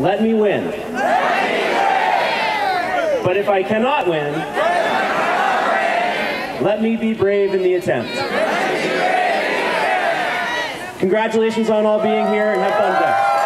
Let me win. But if I cannot win, let me be brave in the attempt. Congratulations on all being here and have fun today.